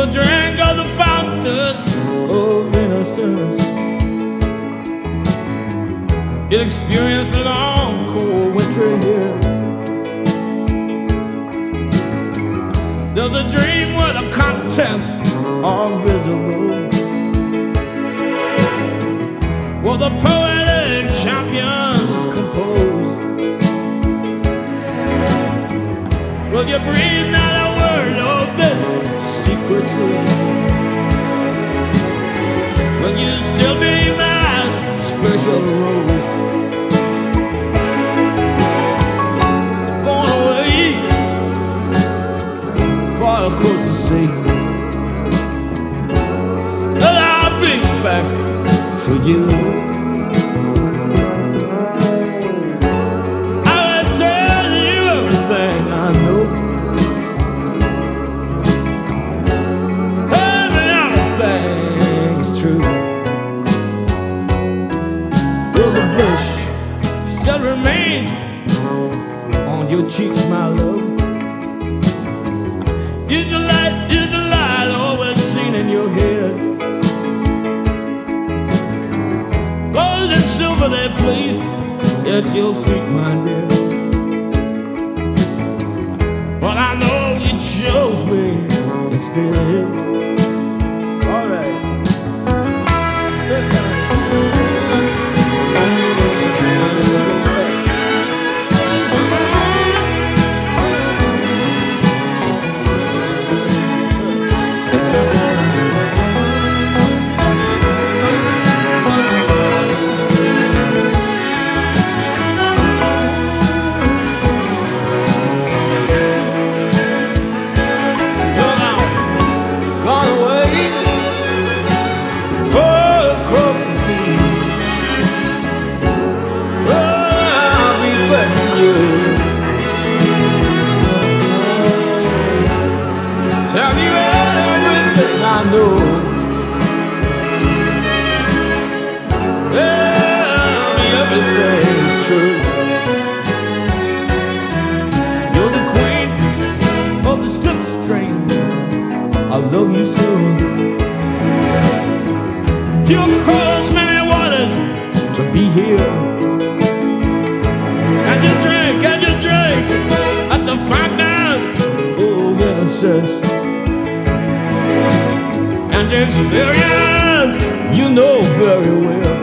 will drink of the fountain of innocence. You'll experience the long, cold winter here. There's a dream where the contents are visible. Where the poetic champions compose. Will you breathe not instead. You'll cross many waters to be here. Oh, and you drink, and you drink at the fountain. Oh, innocence. And the experience you know very well.